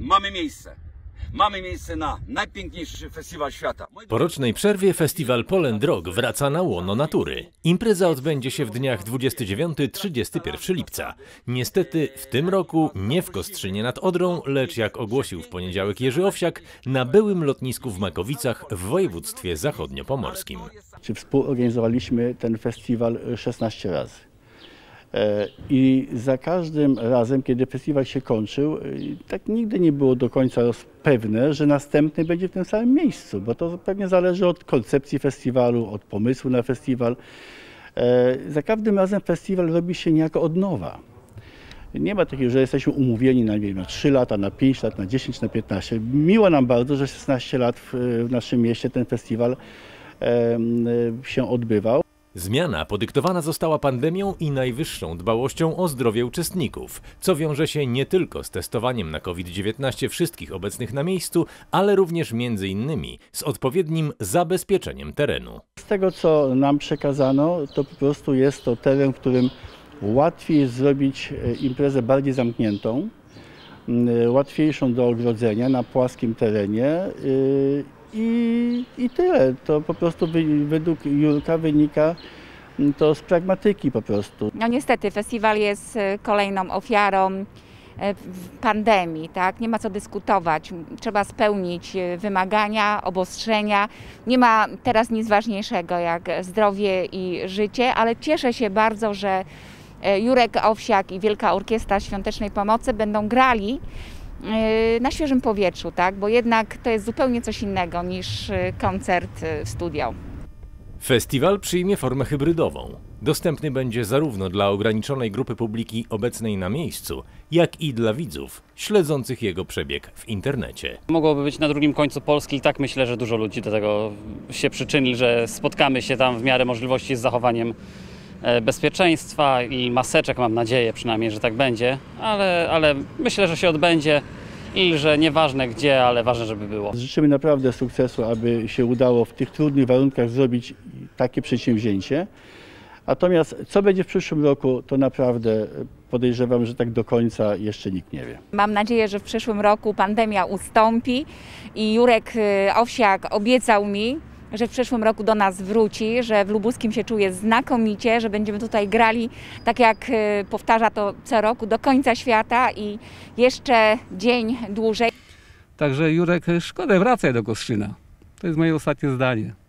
mamy miejsce. Mamy miejsce na najpiękniejszy festiwal świata. Po rocznej przerwie festiwal Poland Rock wraca na łono natury. Impreza odbędzie się w dniach 29-31 lipca. Niestety w tym roku nie w Kostrzynie nad Odrą, lecz jak ogłosił w poniedziałek Jerzy Owsiak, na byłym lotnisku w Makowicach w województwie zachodniopomorskim. czy współorganizowaliśmy ten festiwal 16 razy. E, I za każdym razem, kiedy festiwal się kończył, e, tak nigdy nie było do końca pewne, że następny będzie w tym samym miejscu, bo to pewnie zależy od koncepcji festiwalu, od pomysłu na festiwal. E, Za każdym razem festiwal robi się niejako od nowa. Nie ma takiego, że jesteśmy umówieni na, wiem, na 3 lata, na 5 lat, na 10, na 15. Miło nam bardzo, że 16 lat w, w naszym mieście ten festiwal em, się odbywał. Zmiana podyktowana została pandemią i najwyższą dbałością o zdrowie uczestników, co wiąże się nie tylko z testowaniem na COVID-19 wszystkich obecnych na miejscu, ale również między innymi z odpowiednim zabezpieczeniem terenu. Z tego, co nam przekazano, to po prostu jest to teren, w którym łatwiej jest zrobić e, imprezę bardziej zamkniętą, e, łatwiejszą do ogrodzenia na płaskim terenie y, i, i tyle. To po prostu wy, według Jurka wynika m, to z pragmatyki po prostu. No niestety festiwal jest e, kolejną ofiarą e, pandemii, tak? Nie ma co dyskutować. Trzeba spełnić e, wymagania, obostrzenia. Nie ma teraz nic ważniejszego jak zdrowie i życie, ale cieszę się bardzo, że Jurek Owsiak i Wielka Orkiestra Świątecznej Pomocy będą grali na świeżym powietrzu, tak? Bo jednak to jest zupełnie coś innego niż e, koncert e, w studio. Festiwal przyjmie formę hybrydową. Dostępny będzie zarówno dla ograniczonej grupy publiki obecnej na miejscu, jak i dla widzów śledzących jego przebieg w internecie. Mogłoby być na drugim końcu Polski i tak myślę, że dużo ludzi do tego się przyczyni, że spotkamy się tam w miarę możliwości z zachowaniem bezpieczeństwa i maseczek, mam nadzieję przynajmniej, że tak będzie, ale, ale myślę, że się odbędzie i że nieważne gdzie, ale ważne, żeby było. Życzymy naprawdę sukcesu, aby się udało w tych trudnych warunkach zrobić takie przedsięwzięcie. Natomiast co będzie w przyszłym roku, to naprawdę podejrzewam, że tak do końca jeszcze nikt nie wie. Mam nadzieję, że w przyszłym roku pandemia ustąpi i Jurek y, Owsiak obiecał mi, że w przyszłym roku do nas wróci, że w Lubuskim się czuje znakomicie, że będziemy tutaj grali, tak jak y, powtarza to co roku, do końca świata i jeszcze dzień dłużej. Także Jurek, szkoda, wracaj do Kostrzyna. To jest moje ostatnie zdanie.